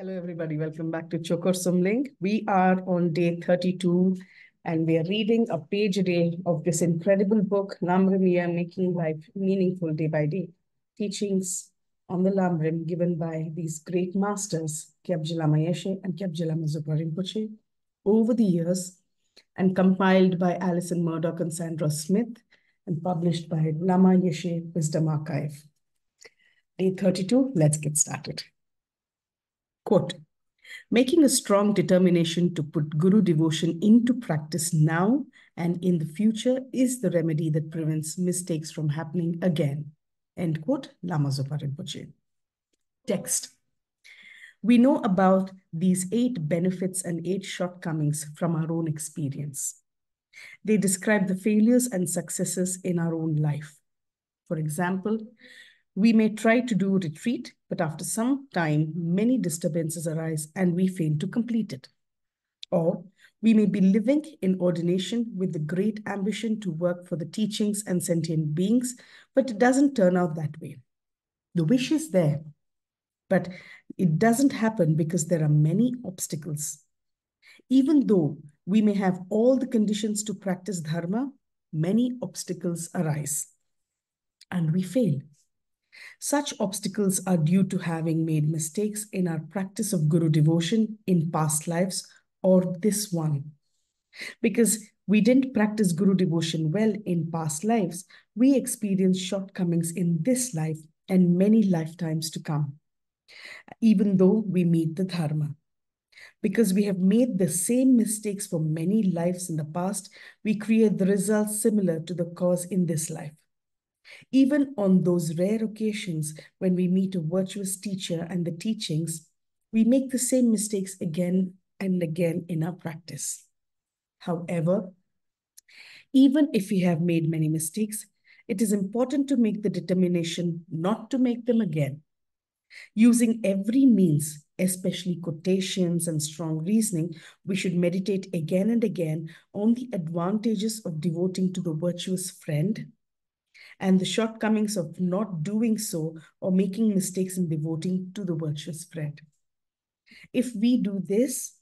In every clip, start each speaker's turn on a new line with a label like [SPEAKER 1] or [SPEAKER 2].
[SPEAKER 1] Hello, everybody. Welcome back to Choe Khor Sum Ling. We are on day 32 and we are reading a page a day of this incredible book, Lamrim Making Life Meaningful Day by Day. Teachings on the Lamrim given by these great masters, Kyabje Lama Yeshe and Kyabje Lama Rinpoche, over the years and compiled by Alison Murdoch and Sandra Smith and published by Lama Yeshe Wisdom Archive. Day 32, let's get started. Quote, making a strong determination to put Guru devotion into practice now and in the future is the remedy that prevents mistakes from happening again. End quote, Lama Zopa Rinpoche. Text. We know about these eight benefits and eight shortcomings from our own experience. They describe the failures and successes in our own life. For example, we may try to do retreat, but after some time, many disturbances arise and we fail to complete it. Or we may be living in ordination with the great ambition to work for the teachings and sentient beings, but it doesn't turn out that way. The wish is there, but it doesn't happen because there are many obstacles. Even though we may have all the conditions to practice dharma, many obstacles arise and we fail. Such obstacles are due to having made mistakes in our practice of Guru devotion in past lives or this one. Because we didn't practice Guru devotion well in past lives, we experience shortcomings in this life and many lifetimes to come, even though we meet the Dharma. Because we have made the same mistakes for many lives in the past, we create the results similar to the cause in this life. Even on those rare occasions when we meet a virtuous teacher and the teachings, we make the same mistakes again and again in our practice. However, even if we have made many mistakes, it is important to make the determination not to make them again. Using every means, especially quotations and strong reasoning, we should meditate again and again on the advantages of devoting to the virtuous friend and the shortcomings of not doing so or making mistakes in devoting to the virtuous friend. If we do this,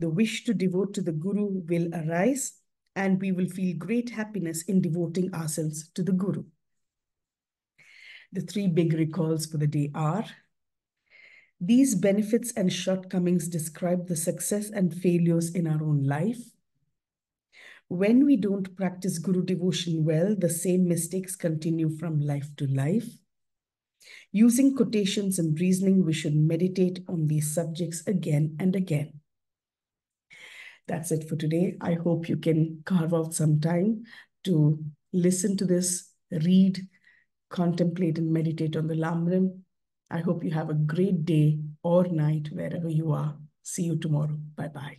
[SPEAKER 1] the wish to devote to the Guru will arise and we will feel great happiness in devoting ourselves to the Guru. The three big recalls for the day are these benefits and shortcomings describe the success and failures in our own life when we don't practice Guru devotion well, the same mistakes continue from life to life. Using quotations and reasoning, we should meditate on these subjects again and again. That's it for today. I hope you can carve out some time to listen to this, read, contemplate, and meditate on the Lamrim. I hope you have a great day or night wherever you are. See you tomorrow. Bye bye.